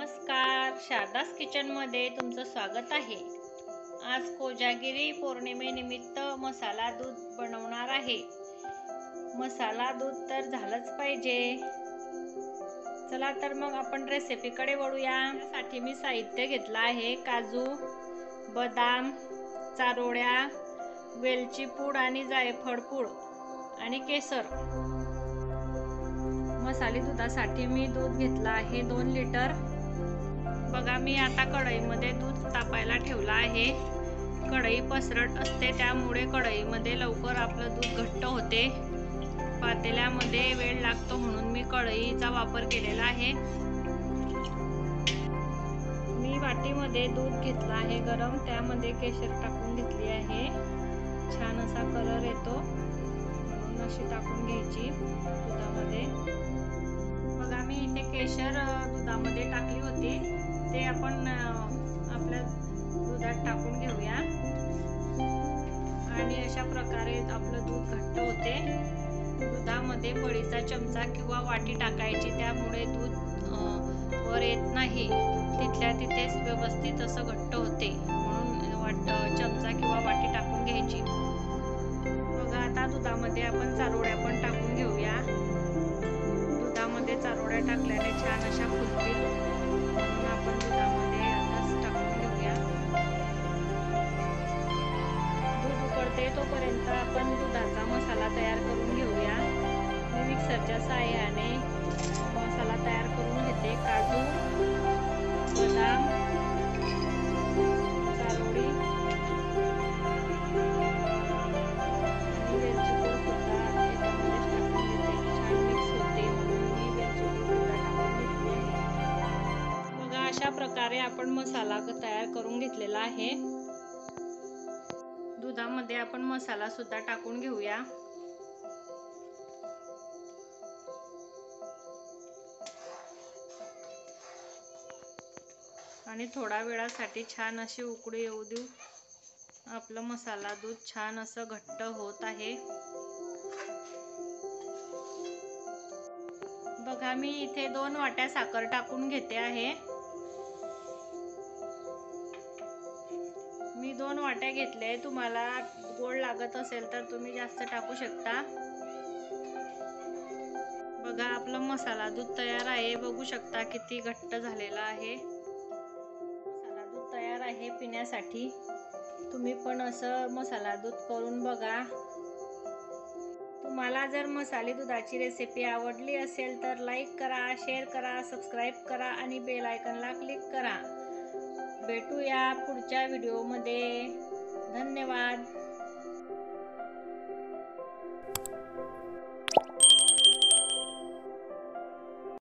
नमस्कार. शारदास किचनमध्ये तुमचं स्वागत आहे. आज कोजागिरी पौर्णिमेनिमित्त मसाला दूध बनवणार आहे. मसाला दूध तर झालंच पाहिजे. चला तर मग आपण रेसिपीकडे वळूया. साठी मी साहित्य घेतलं आहे. काजू बदाम चारोळ्या वेलची पूड आणि जायफळ पूड आणि केसर. मसाले दुधासाठी मी दूध घेतलं आहे दोन लिटर बघा मी आता कढईमध्ये दूध तापायला ठेवलं आहे. कढई पसरट असते त्यामुळे कढईमध्ये लवकर आपलं दूध घट्ट होते. पातेल्यामध्ये वेळ लागतो म्हणून मी कढईचा वापर केलेला आहे. मी वाटीमध्ये दूध घेतलं आहे गरम त्यामध्ये केशर टाकून घेतली आहे. छान असा कलर येतो. म्हणून अशी टाकून घ्यायची दुधामध्ये. बघा मी इथे केशर दुधामध्ये टाकली होती. ते आपण आपल्या दुधात टाकून घेऊया. आणि अशा प्रकारे आपलं दूध घट्ट होते. दुधामध्ये पळीचा चमचा किंवा वाटी टाकायची त्यामुळे दूध वर येत नाही. तिथल्या तिथेच व्यवस्थित असं घट्ट होते. म्हणून वाट चमचा किंवा वाटी टाकून घ्यायची. बघा आता दुधामध्ये आपण चारोळ्या पण टाकून घेऊया. दुधामध्ये चारोळ्या टाकल्याने छान अशा फुलतील तोपर्यंत आपण दुधाचा मसाला तयार करून घेऊया. मी मिक्सरच्या साह्याने मसाला तयार करून घेते. काजू बदाम चारोळी वेलची याच्यामध्येच टाकून घेते. छान मिक्स होते म्हणून मी वेलची टाकून घेतली आहे. बघा अशा प्रकारे आपण मसाला तयार करून घेतलेला आहे. यामध्ये आपण मसाला सुद्धा टाकून घेऊया. आणि थोडा वेळासाठी छान अशी उकळी येऊ देऊ. आपलं मसाला दूध छान असं घट्ट होत आहे. बघा मी इथे दोन वाट्या साखर टाकून घेते आहे. मी दोन वाट्या घेतले तुम्हाला गोड लागत असेल तर तुम्ही जास्त टाकू शकता. बघा आपलं मसाला दूध तयार आहे. बघू शकता किती घट्ट झालेला आहे. मसाला दूध तयार आहे पिण्यासाठी. तुम्ही पण असं मसाला दूध करून बघा. तुम्हाला जर मसाले दुधाची रेसिपी आवडली असेल तर लाईक करा शेअर करा सबस्क्राईब करा आणि बेल आयकनला क्लिक करा. भेटूया पुढच्या व्हिडिओमध्ये धन्यवाद.